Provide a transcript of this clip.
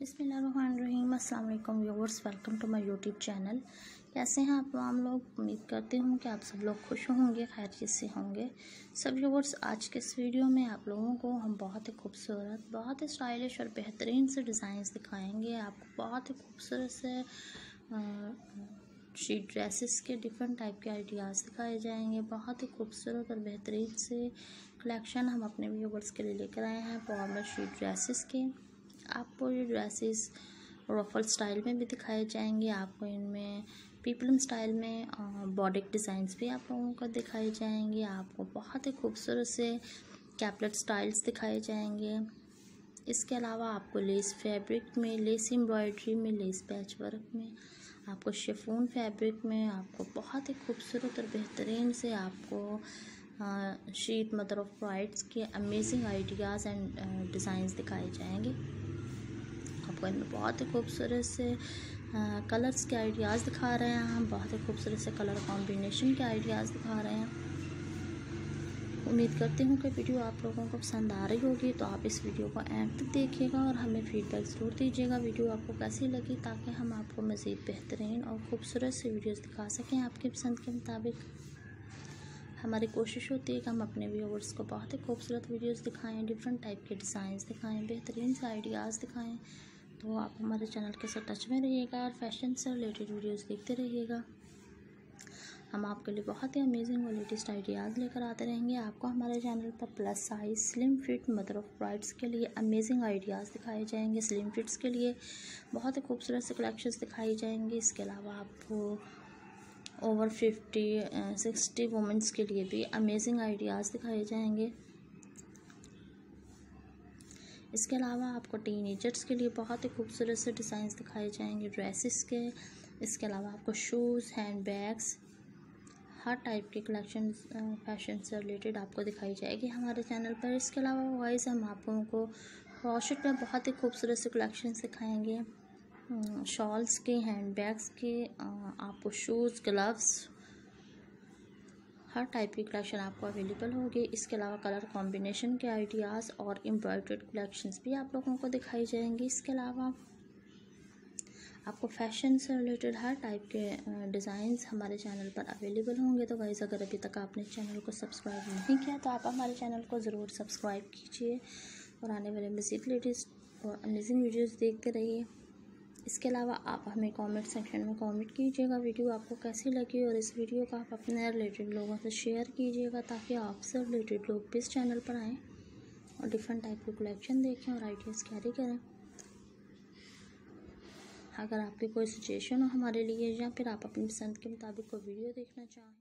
बिसमीम अल्लाम viewers welcome to my YouTube channel. कैसे हैं आप तमाम लोग? उम्मीद करते हूँ कि आप सब लोग खुश होंगे, खैरियत से होंगे। सब व्यूवर्स आज के इस वीडियो में आप लोगों को हम बहुत ही खूबसूरत, बहुत ही स्टाइलिश और बेहतरीन से डिज़ाइंस दिखाएँगे। आपको बहुत ही खूबसूरत से शीट ड्रेसेस के डिफरेंट टाइप के आइडियाज़ दिखाए जाएँगे। बहुत ही खूबसूरत और बेहतरीन से कलेक्शन हम अपने व्यूवर्स के लिए लेकर आए हैं, फॉर्मल शीट ड्रेसेस के। आपको ये ड्रेसेस रफल स्टाइल में भी दिखाए जाएँगे, आपको इनमें पीपलम स्टाइल में बॉडिक डिज़ाइंस भी आप लोगों को दिखाए जाएँगे, आपको बहुत ही खूबसूरत से कैपलेट स्टाइल्स दिखाए जाएँगे। इसके अलावा आपको लेस फैब्रिक में लेस एम्ब्रॉयड्री में लेस पैच वर्क में, आपको शेफून फैब्रिक में, आपको बहुत ही खूबसूरत और बेहतरीन से आपको शीट मदर ऑफ़ ब्राइड्स के अमेजिंग आइडियाज़ एंड डिज़ाइंस दिखाए जाएँगे। आपको इनमें बहुत ही खूबसूरत से कलर्स के आइडियाज़ दिखा रहे हैं हम, बहुत ही खूबसूरत से कलर कॉम्बिनेशन के आइडियाज़ दिखा रहे हैं। उम्मीद करती हूँ कि वीडियो आप लोगों को पसंद आ रही होगी तो आप इस वीडियो को एंड तक देखिएगा और हमें फीडबैक ज़रूर दीजिएगा। वीडियो आपको कैसी लगी, ताकि हम आपको मज़ीद बेहतरीन और ख़ूबसूरत से वीडियोज़ दिखा सकें आपकी पसंद के मुताबिक। हमारी कोशिश होती है कि हम अपने व्यूवर्स को बहुत ही खूबसूरत वीडियोस दिखाएँ डिफरेंट टाइप के डिज़ाइंस दिखाएँ, बेहतरीन से आइडियाज़ दिखाएँ। तो आप हमारे चैनल के साथ टच में रहिएगा और फ़ैशन से रिलेटेड वीडियोस देखते रहिएगा। हम आपके लिए बहुत ही अमेजिंग और लेटेस्ट आइडियाज़ लेकर आते रहेंगे। आपको हमारे चैनल पर plus size slim fit mother of brides के लिए अमेजिंग आइडियाज़ दिखाए जाएँगे। स्लिम फिट्स के लिए बहुत ही खूबसूरत से कलेक्शंस दिखाई जाएँगी। इसके अलावा आपको ओवर फिफ्टी सिक्सटी वुमेंस के लिए भी अमेजिंग आइडियाज़ दिखाए जाएँगे। इसके अलावा आपको टीनेजर्स के लिए बहुत ही खूबसूरत से डिज़ाइन दिखाए जाएँगे, ड्रेसेस के। इसके अलावा आपको शूज़ हैंड बैग्स हर टाइप के कलेक्शन फ़ैशन से रिलेटेड आपको दिखाई जाएगी हमारे चैनल पर। इसके अलावा वाइज हम आप लोगों को में बहुत ही खूबसूरत से कलेक्शन दिखाएँगे शॉल्स के हैंड बैग्स के आपको शूज़, ग्लव्स हर टाइप की कलेक्शन आपको अवेलेबल होगी। इसके अलावा कलर कॉम्बिनेशन के आइडियाज़ और एम्ब्रॉयड्रेड कलेक्शंस भी आप लोगों को दिखाई जाएँगी। इसके अलावा आपको फ़ैशन से रिलेटेड हर टाइप के डिज़ाइंस हमारे चैनल पर अवेलेबल होंगे। तो गाइज़ अगर अभी तक आपने चैनल को सब्सक्राइब नहीं किया तो आप हमारे चैनल को ज़रूर सब्सक्राइब कीजिए और आने वाले मज़ीद लेटेस्ट और अमेजिंग वीडियोज़ देखते रहिए। इसके अलावा आप हमें कमेंट सेक्शन में कमेंट कीजिएगा वीडियो आपको कैसी लगी और इस वीडियो को आप अपने रिलेटेड लोगों से शेयर कीजिएगा ताकि आपसे रिलेटेड लोग भी इस चैनल पर आएँ और डिफरेंट टाइप के कलेक्शन देखें और आइडियाज़ कैरी करें। अगर आपकी कोई सिचुएशन हो हमारे लिए या फिर आप अपनी पसंद के मुताबिक कोई वीडियो देखना चाहें।